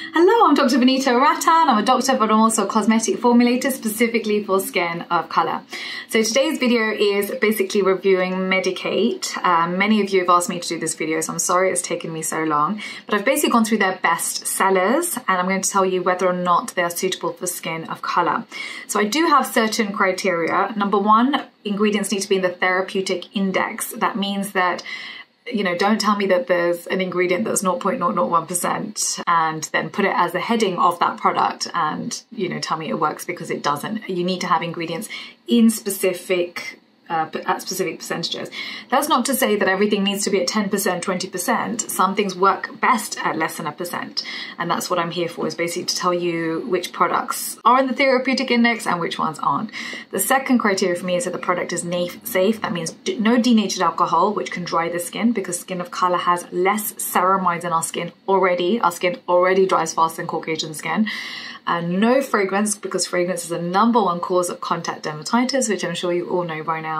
Hello, I'm Dr. Vanita Rattan. I'm a doctor, but I'm also a cosmetic formulator specifically for skin of color. So today's video is basically reviewing Medik8. Um, many of you have asked me to do this video, so I'm sorry it's taken me so long. But I've basically gone through their best sellers, and I'm going to tell you whether or not they are suitable for skin of color. So I do have certain criteria. Number one, ingredients need to be in the therapeutic index. That means that you know, don't tell me that there's an ingredient that's 0.001% and then put it as a heading of that product and, you know, tell me it works because it doesn't. You need to have ingredients in specific uh, at specific percentages. That's not to say that everything needs to be at 10%, 20%. Some things work best at less than a percent. And that's what I'm here for, is basically to tell you which products are in the therapeutic index and which ones aren't. The second criteria for me is that the product is safe. That means no denatured alcohol, which can dry the skin because skin of color has less ceramides in our skin already. Our skin already dries faster than Caucasian skin and no fragrance because fragrance is the number one cause of contact dermatitis, which I'm sure you all know by now,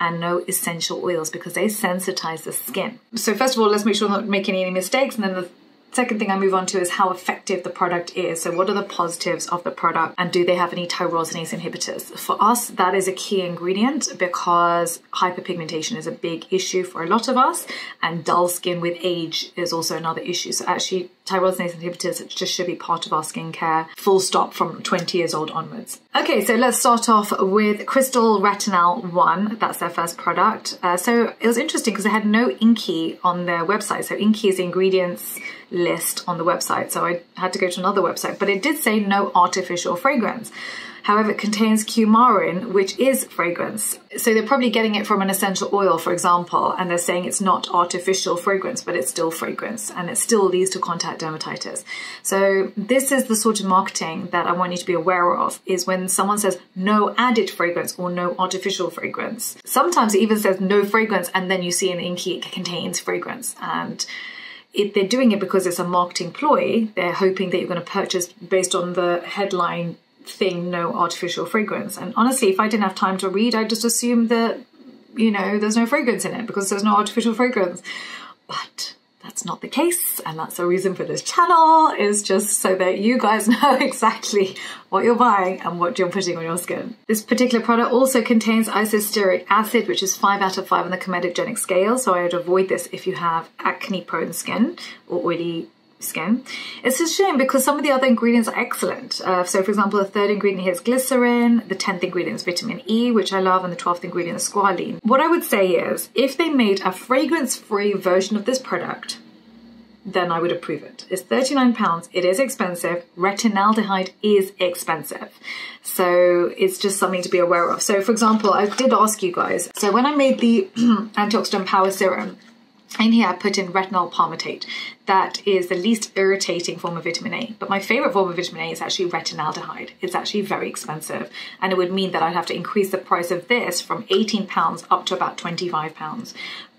and no essential oils because they sensitize the skin. So first of all, let's make sure not making any mistakes. And then the Second thing I move on to is how effective the product is. So what are the positives of the product and do they have any tyrosinase inhibitors? For us, that is a key ingredient because hyperpigmentation is a big issue for a lot of us and dull skin with age is also another issue. So actually tyrosinase inhibitors just should be part of our skincare full stop from 20 years old onwards. Okay, so let's start off with Crystal Retinal 1. That's their first product. Uh, so it was interesting because they had no INCI on their website. So INCI is the ingredients list on the website. So I had to go to another website, but it did say no artificial fragrance. However, it contains coumarin, which is fragrance. So they're probably getting it from an essential oil, for example, and they're saying it's not artificial fragrance, but it's still fragrance and it still leads to contact dermatitis. So this is the sort of marketing that I want you to be aware of is when someone says no added fragrance or no artificial fragrance. Sometimes it even says no fragrance and then you see an INCI it contains fragrance and if they're doing it because it's a marketing ploy, they're hoping that you're going to purchase based on the headline thing, no artificial fragrance. And honestly, if I didn't have time to read, I'd just assume that, you know, there's no fragrance in it because there's no artificial fragrance. But that's not the case and that's the reason for this channel is just so that you guys know exactly what you're buying and what you're putting on your skin. This particular product also contains isostearic acid which is 5 out of 5 on the comedogenic scale so I would avoid this if you have acne prone skin or oily skin. It's a shame because some of the other ingredients are excellent. Uh, so for example, the third ingredient here is glycerin, the 10th ingredient is vitamin E, which I love, and the 12th ingredient is squalene. What I would say is, if they made a fragrance-free version of this product, then I would approve it. It's 39 pounds. It is expensive. Retinaldehyde is expensive. So it's just something to be aware of. So for example, I did ask you guys. So when I made the antioxidant power serum, in here I put in retinol palmitate. That is the least irritating form of vitamin A. But my favorite form of vitamin A is actually retinaldehyde. It's actually very expensive. And it would mean that I'd have to increase the price of this from 18 pounds up to about 25 pounds.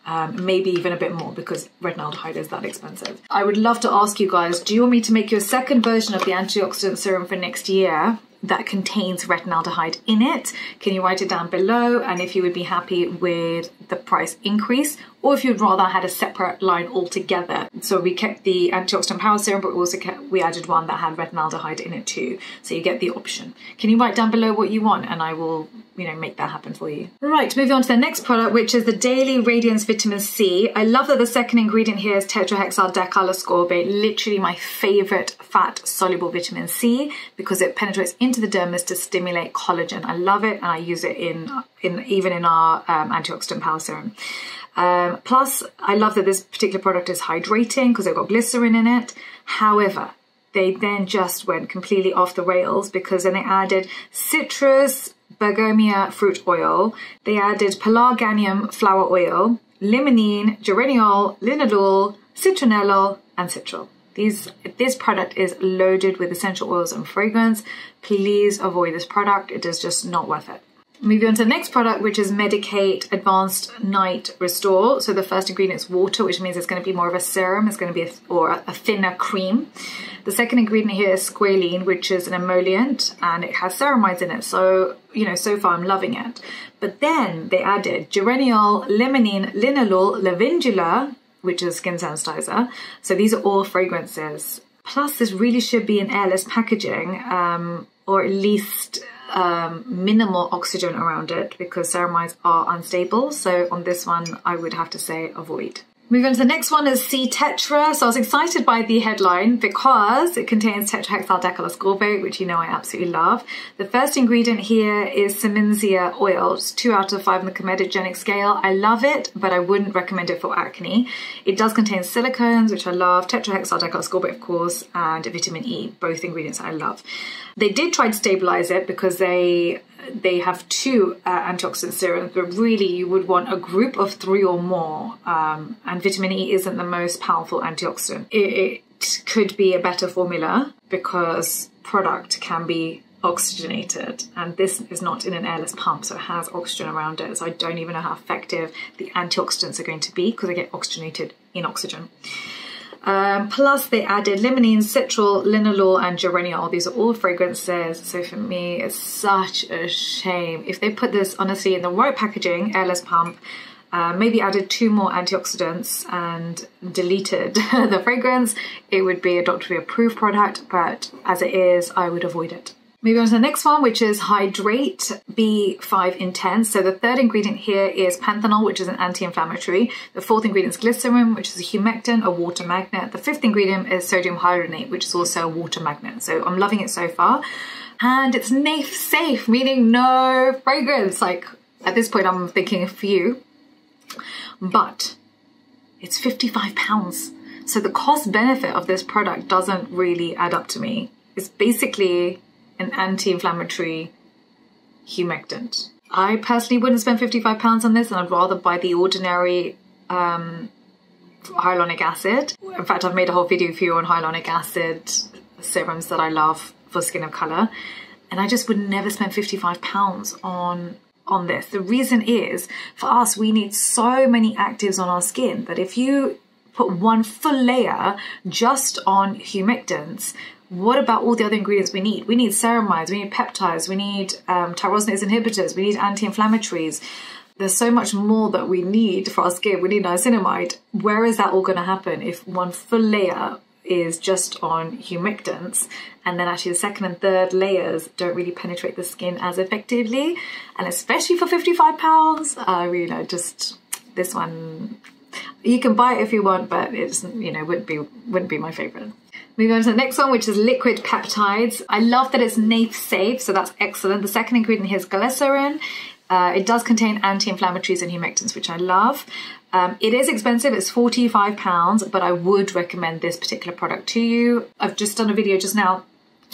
Um, maybe even a bit more because retinaldehyde is that expensive. I would love to ask you guys, do you want me to make you a second version of the antioxidant serum for next year that contains retinaldehyde in it? Can you write it down below? And if you would be happy with the price increase or if you'd rather had a separate line altogether. So we kept the antioxidant power serum, but we also kept, we added one that had retinaldehyde in it too. So you get the option. Can you write down below what you want and I will, you know, make that happen for you. Right, moving on to the next product, which is the Daily Radiance Vitamin C. I love that the second ingredient here is tetrahexyldecyl ascorbate, literally my favorite fat soluble vitamin C because it penetrates into the dermis to stimulate collagen. I love it and I use it in, in even in our um, antioxidant power serum. Um, plus, I love that this particular product is hydrating because they've got glycerin in it. However, they then just went completely off the rails because then they added citrus bergamia fruit oil, they added pelargonium flower oil, limonene, geraniol, linalool, citronellol, and citral. These, this product is loaded with essential oils and fragrance. Please avoid this product. It is just not worth it. Moving on to the next product, which is Medik8 Advanced Night Restore. So the first ingredient is water, which means it's going to be more of a serum. It's going to be a, or a thinner cream. The second ingredient here is squalene, which is an emollient, and it has ceramides in it. So, you know, so far I'm loving it. But then they added geraniol, limonene, linalool, lavandula, which is skin sensitizer. So these are all fragrances Plus, this really should be an airless packaging, um, or at least um, minimal oxygen around it because ceramides are unstable. So on this one, I would have to say avoid. Moving on to the next one is C Tetra. So I was excited by the headline because it contains tetrahexyldecyl ascorbate, which you know I absolutely love. The first ingredient here is Simmondsia oil. It's two out of five on the comedogenic scale. I love it, but I wouldn't recommend it for acne. It does contain silicones, which I love, tetrahexyldecyl ascorbate, of course, and vitamin E, both ingredients I love. They did try to stabilize it because they they have two uh, antioxidant serums, but really you would want a group of three or more. Um, and vitamin E isn't the most powerful antioxidant. It, it could be a better formula because product can be oxygenated and this is not in an airless pump so it has oxygen around it so I don't even know how effective the antioxidants are going to be because they get oxygenated in oxygen. Um, plus they added limonene, citral, linalool and geraniol. These are all fragrances. So for me, it's such a shame. If they put this honestly in the right packaging, airless pump, uh, maybe added two more antioxidants and deleted the fragrance, it would be a doctor approved product, but as it is, I would avoid it. Moving on to the next one, which is Hydr8 B5 Intense. So the third ingredient here is panthenol, which is an anti-inflammatory. The fourth ingredient is glycerin, which is a humectant, a water magnet. The fifth ingredient is sodium hyaluronate, which is also a water magnet. So I'm loving it so far. And it's NAIF safe, meaning no fragrance. Like at this point, I'm thinking a few, but it's 55 pounds. So the cost benefit of this product doesn't really add up to me. It's basically an anti-inflammatory humectant. I personally wouldn't spend £55 on this and I'd rather buy the ordinary um, hyaluronic acid. In fact, I've made a whole video for you on hyaluronic acid serums that I love for skin of colour. And I just would never spend £55 on on this. The reason is, for us, we need so many actives on our skin that if you put one full layer just on humectants, what about all the other ingredients we need? We need ceramides, we need peptides, we need um, tyrosinase inhibitors, we need anti-inflammatories. There's so much more that we need for our skin. We need niacinamide. Where is that all going to happen if one full layer is just on humectants and then actually the second and third layers don't really penetrate the skin as effectively and especially for 55 pounds I really know just this one you can buy it if you want but it's you know wouldn't be wouldn't be my favorite Moving on to the next one, which is liquid peptides. I love that it's NAIF safe, so that's excellent. The second ingredient here is glycerin. Uh, it does contain anti-inflammatories and humectants, which I love. Um, it is expensive, it's £45, but I would recommend this particular product to you. I've just done a video just now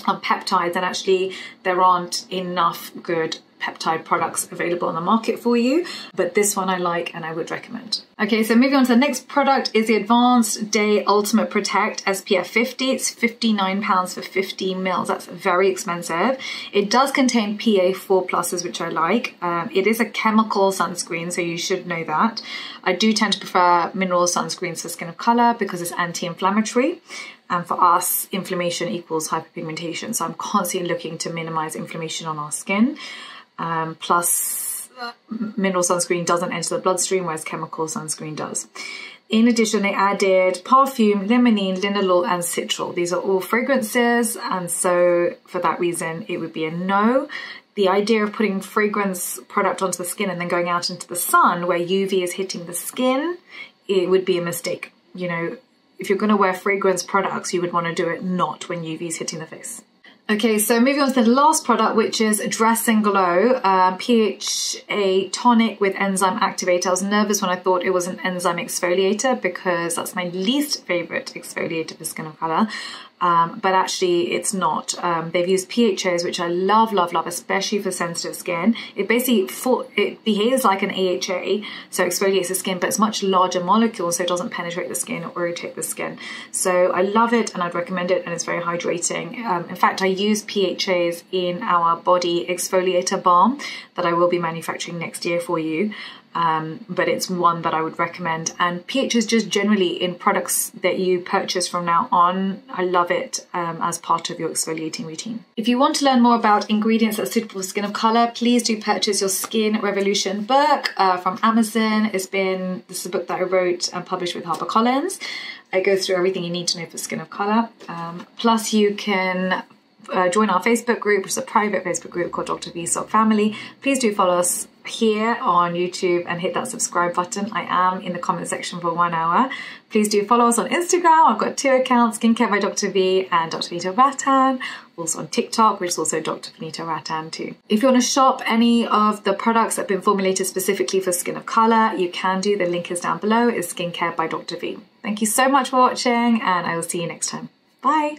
on peptides and actually there aren't enough good peptide products available on the market for you, but this one I like and I would recommend. Okay, so moving on to the next product is the Advanced Day Ultimate Protect SPF 50. It's 59 pounds for 15 mils. That's very expensive. It does contain PA 4 pluses, which I like. Um, it is a chemical sunscreen, so you should know that. I do tend to prefer mineral sunscreens for skin of color because it's anti-inflammatory. And for us, inflammation equals hyperpigmentation. So I'm constantly looking to minimize inflammation on our skin. Um, plus, uh, mineral sunscreen doesn't enter the bloodstream, whereas chemical sunscreen does. In addition, they added perfume, limonene, linalool, and citral. These are all fragrances, and so for that reason, it would be a no. The idea of putting fragrance product onto the skin and then going out into the sun where UV is hitting the skin, it would be a mistake. You know, if you're going to wear fragrance products, you would want to do it not when UV is hitting the face. Okay, so moving on to the last product, which is Press and Glow uh, PHA tonic with enzyme activator. I was nervous when I thought it was an enzyme exfoliator because that's my least favorite exfoliator for skin of color um, but actually it's not. Um, they've used PHAs, which I love, love, love, especially for sensitive skin. It basically for, it behaves like an AHA, so exfoliates the skin, but it's much larger molecule, so it doesn't penetrate the skin or irritate the skin. So I love it, and I'd recommend it, and it's very hydrating. Um, in fact, I use PHAs in our body exfoliator balm that I will be manufacturing next year for you um, but it's one that I would recommend. And pH is just generally in products that you purchase from now on. I love it um, as part of your exfoliating routine. If you want to learn more about ingredients that are suitable for skin of color, please do purchase your Skin Revolution book uh, from Amazon. It's been this is a book that I wrote and published with HarperCollins. It goes through everything you need to know for skin of color. Um, plus, you can uh, join our Facebook group, which is a private Facebook group called Dr. Vsauc Family. Please do follow us here on YouTube and hit that subscribe button. I am in the comment section for one hour. Please do follow us on Instagram. I've got two accounts, Skincare by Dr. V and Dr. Vanita Rattan. Also on TikTok, which is also Dr. Vanita Rattan too. If you want to shop any of the products that have been formulated specifically for skin of color, you can do. The link is down below. It's Skincare by Dr. V. Thank you so much for watching and I will see you next time. Bye.